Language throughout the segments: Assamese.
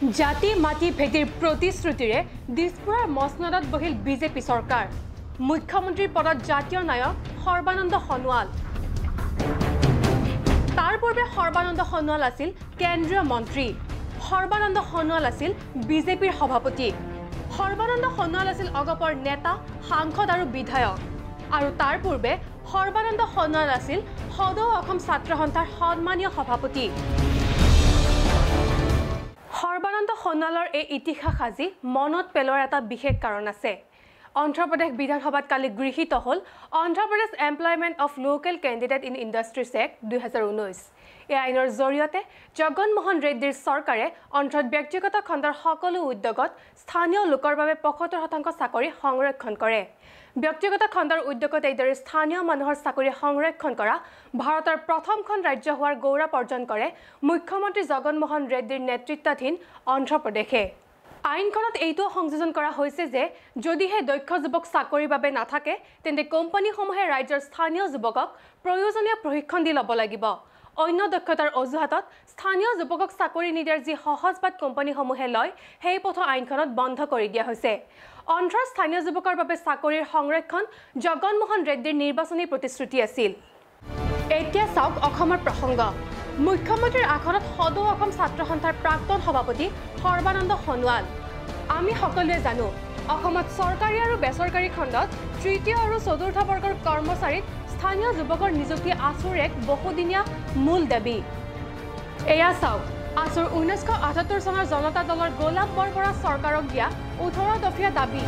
জাতি মাটি ভেটিৰ প্ৰতিশ্ৰুতিৰে দিছপুৰৰ মচনদত বহিল বিজেপি চৰকাৰ। মুখ্যমন্ত্ৰীৰ পদত জাতীয় নায়ক সৰ্বানন্দ সোণোৱাল। তাৰ পূৰ্বে সৰ্বানন্দ সোণোৱাল আছিল কেন্দ্ৰীয় মন্ত্ৰী। সৰ্বানন্দ সোণোৱাল আছিল বিজেপিৰ সভাপতি। সৰ্বানন্দ সোণোৱাল আছিল অগপৰ নেতা সাংসদ আৰু বিধায়ক। আৰু তাৰ পূৰ্বে সৰ্বানন্দ সোণোৱাল আছিল সদৌ অসম ছাত্ৰ সন্থাৰ সন্মানীয় সভাপতি। সোণোৱালৰ এই ইতিহাস আজি মনত পেলোৱাৰ এটা বিশেষ কাৰণ আছে। অন্ধ্ৰপ্ৰদেশ বিধানসভাত কালি গৃহীত হ'ল Andhra Pradesh employment of local candidate in industries act দুহেজাৰ ঊনৈছ এই আইনৰ জৰিয়তে জগনমোহন ৰেড্ডীৰ চৰকাৰে অন্ধ্ৰত ব্যক্তিগত খণ্ডৰ সকলো উদ্যোগত স্থানীয় লোকৰ বাবে পঁয়সত্তৰ শতাংশ চাকৰি সংৰক্ষণ কৰে। ব্যক্তিগত খণ্ডৰ উদ্যোগত এইদৰে স্থানীয় মানুহৰ চাকৰি সংৰক্ষণ কৰা ভাৰতৰ প্ৰথমখন ৰাজ্য হোৱাৰ গৌৰৱ অৰ্জন কৰে মুখ্যমন্ত্ৰী জগনমোহন ৰেড্ডীৰ নেতৃত্বাধীন অন্ধ্ৰপ্ৰদেশে। আইনখনত এইটোও সংযোজন কৰা হৈছে যে যদিহে দক্ষ যুৱক চাকৰিৰ বাবে নাথাকে তেন্তে কোম্পানীসমূহে ৰাজ্যৰ স্থানীয় যুৱকক প্ৰয়োজনীয় প্ৰশিক্ষণ দি ল'ব লাগিব। অন্য দক্ষতাৰ অজুহাতত স্থানীয় যুৱকক চাকৰি নিদিয়াৰ যি সহজবাদ কোম্পানীসমূহে লয় সেই পথো আইনখনত বন্ধ কৰি দিয়া হৈছে। অন্ধ্ৰৰ স্থানীয় যুৱকৰ বাবে চাকৰিৰ সংৰক্ষণ জগনমোহন ৰেড্ডীৰ নিৰ্বাচনী প্ৰতিশ্ৰুতি আছিল। এতিয়া চাওক অসমৰ প্ৰসংগ। মুখ্যমন্ত্ৰীৰ আসনত সদৌ অসম ছাত্ৰ সন্থাৰ প্ৰাক্তন সভাপতি সৰ্বানন্দ সোণোৱাল। আমি সকলোৱে জানো অসমত চৰকাৰী আৰু বেচৰকাৰী খণ্ডত তৃতীয় আৰু চতুৰ্থ বৰ্গৰ কৰ্মচাৰীক স্থানীয় যুৱকৰ নিযুক্তি আছুৰ এক বহুদিনীয়া মূল দাবী। এয়া চাওক আছুৰ ঊনৈছশ আঠসত্তৰ চনৰ জনতা দলৰ গোলাপ বৰবৰা চৰকাৰক দিয়া ওঠৰ দফীয়া দাবী।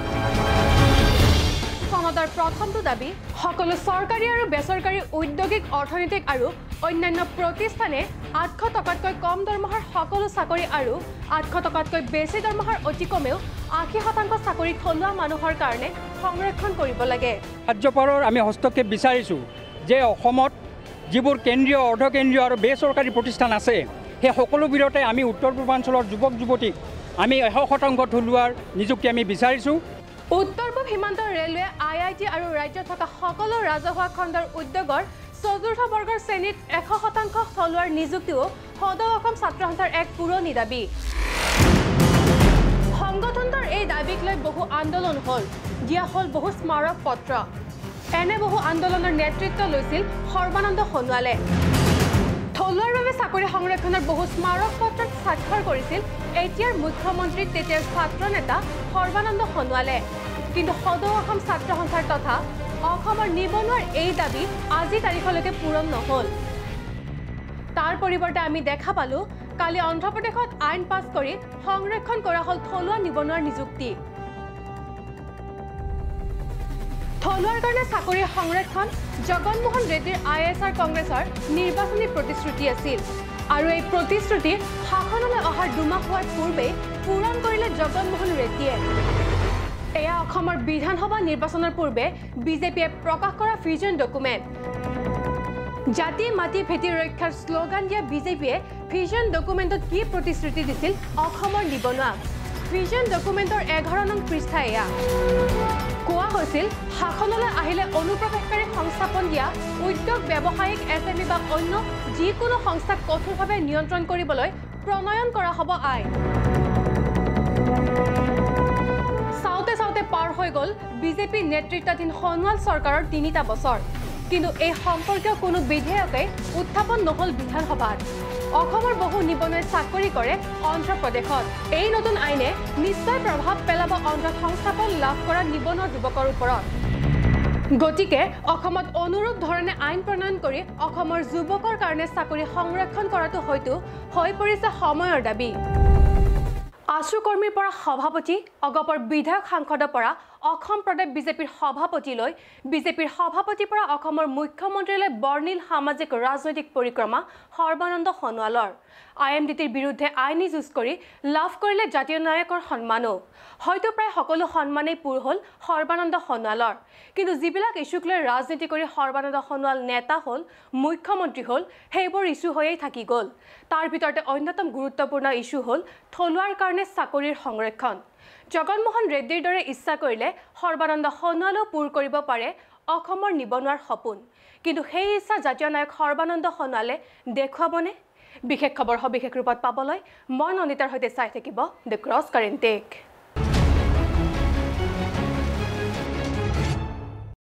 সনদৰ প্ৰথমটো দাবী সকলো চৰকাৰী আৰু বেচৰকাৰী ঔদ্যোগিক অৰ্থনৈতিক আৰু অন্যান্য প্ৰতিষ্ঠানে আঠশ টকাতকৈ কম দৰমহাৰ সকলো চাকৰি আৰু আঠশ টকাতকৈ বেছি দৰমহাৰ অতি কমেও আশী শতাংশ চাকৰি থলুৱা মানুহৰ কাৰণে সংৰক্ষণ কৰিব লাগে। ৰাজ্যপালৰ আমি হস্তক্ষেপ বিচাৰিছোঁ যে অসমত যিবোৰ কেন্দ্ৰীয় অৰ্ধকেন্দ্ৰীয় আৰু বেচৰকাৰী প্ৰতিষ্ঠান আছে সেই সকলোবোৰতে আমি উত্তৰ পূৰ্বাঞ্চলৰ যুৱক যুৱতীক আমি এশ শতাংশ থলুৱাৰ নিযুক্তি আমি বিচাৰিছোঁ। উত্তৰ পূব সীমান্ত ৰেলৱে আই আই টি আৰু ৰাজ্যত থকা সকলো ৰাজহুৱা খণ্ডৰ উদ্যোগৰ চতুৰ্থ বৰ্গৰ শ্ৰেণীত এশ শতাংশ থলুৱাৰ নিযুক্তিও সদৌ অসম ছাত্ৰ সন্থাৰ এক পুৰণি দাবী। সংগঠনটোৰ এই দাবীক লৈ বহু আন্দোলন হ'ল দিয়া হ'ল বহু স্মাৰক পত্ৰ। এনে বহু আন্দোলনৰ নেতৃত্ব লৈছিল সৰ্বানন্দ সোণোৱালে। থলুৱাৰ বাবে চাকৰি সংৰক্ষণৰ বহু স্মাৰক পত্ৰত স্বাক্ষৰ কৰিছিল এতিয়াৰ মুখ্যমন্ত্ৰী তেতিয়াৰ ছাত্ৰ নেতা সৰ্বানন্দ সোণোৱালে। কিন্তু সদৌ অসম ছাত্ৰ সন্থাৰ তথা অসমৰ নিবনুৱাৰ এই দাবী আজি তাৰিখলৈকে পূৰণ নহ'ল। তাৰ পৰিৱৰ্তে আমি দেখা পালোঁ কালি অন্ধ্ৰপ্ৰদেশত আইন পাছ কৰি সংৰক্ষণ কৰা হ'ল থলুৱা নিবনুৱাৰ নিযুক্তি। থলুৱাৰ কাৰণে চাকৰিৰ সংৰক্ষণ জগনমোহন ৰেড্ডীৰ আই এছ আৰ কংগ্ৰেছৰ নিৰ্বাচনী প্ৰতিশ্ৰুতি আছিল। আৰু এই প্ৰতিশ্ৰুতি শাসনলৈ অহাৰ দুমাহ হোৱাৰ পূৰ্বেই পূৰণ কৰিলে জগনমোহন ৰেড্ডীয়ে। এয়া অসমৰ বিধানসভা নিৰ্বাচনৰ পূৰ্বে বিজেপিয়ে প্ৰকাশ কৰা ভিজন ডকুমেণ্ট। জাতি মাটি ভেটি ৰক্ষাৰ শ্লোগান দিয়া বিজেপিয়ে ভিজন ডকুমেণ্টত কি প্ৰতিশ্ৰুতি দিছিল অসমৰ নিবনুৱাক ভিজন ডকুমেণ্টৰ এঘাৰ নং পৃষ্ঠা এয়া। কোৱা হৈছিল শাসনলৈ আহিলে অনুপ্ৰৱেশকাৰীক সংস্থাপন দিয়া উদ্যোগ ব্যৱসায়িক এছ এম ই বা অন্য যিকোনো সংস্থাক কঠোৰভাৱে নিয়ন্ত্ৰণ কৰিবলৈ প্ৰণয়ন কৰা হ'ব আইন হৈ গ'ল বিজেপি নেতৃত্বাধীন সোণোৱাল চৰকাৰৰ তিনিটা বছৰ। কিন্তু এই সম্পৰ্কীয় কোনো বিধেয়কে উত্থাপন নহ'ল বিধানসভাত। অসমৰ বহু নিবনুৱাই চাকৰি কৰে অন্ধ্ৰপ্ৰদেশত। এই নতুন আইনে নিশ্চয় প্ৰভাৱ পেলাব অন্ধ্ৰত সংস্থাপন লাভ কৰা নিবনুৱা যুৱকৰ ওপৰত। গতিকে অসমত অনুৰূপ ধৰণে আইন প্ৰণয়ন কৰি অসমৰ যুৱকৰ কাৰণে চাকৰি সংৰক্ষণ কৰাটো হয়তো হৈ পৰিছে সময়ৰ দাবী। আশু কৰ্মীৰ পৰা সভাপতি অগপৰ বিধায়ক সাংসদৰ পৰা অসম প্ৰদেশ বিজেপিৰ সভাপতিলৈ বিজেপিৰ সভাপতিৰ পৰা অসমৰ মুখ্যমন্ত্ৰীলৈ বৰ্ণিল সামাজিক ৰাজনৈতিক পৰিক্ৰমা সৰ্বানন্দ সোণোৱালৰ। আই এম ডি টিৰ বিৰুদ্ধে আইনী যুঁজ কৰি লাভ কৰিলে জাতীয় নায়কৰ সন্মানো। হয়তো প্ৰায় সকলো সন্মানেই পূৰ হ'ল সৰ্বানন্দ সোণোৱালৰ। কিন্তু যিবিলাক ইছ্যুক লৈ ৰাজনীতি কৰি সৰ্বানন্দ সোণোৱাল নেতা হ'ল মুখ্যমন্ত্ৰী হ'ল সেইবোৰ ইছ্যু হৈয়ে থাকি গ'ল। তাৰ ভিতৰতে অন্যতম গুৰুত্বপূৰ্ণ ইছ্যু হ'ল থলুৱাৰ কাৰণে চাকৰিৰ সংৰক্ষণ। জগনমোহন ৰেড্ডীৰ দৰে ইচ্ছা কৰিলে সৰ্বানন্দ সোণোৱালেও পূৰ কৰিব পাৰে অসমৰ নিবনুৱাৰ সপোন। কিন্তু সেই ইচ্ছা জাতীয় নায়ক সৰ্বানন্দ সোণোৱালে দেখুৱাবনে? বিশেষ খবৰ সবিশেষ ৰূপত পাবলৈ মই নন্দিতাৰ সৈতে চাই থাকিব দ্য ক্ৰছ কাৰেণ্ট টেক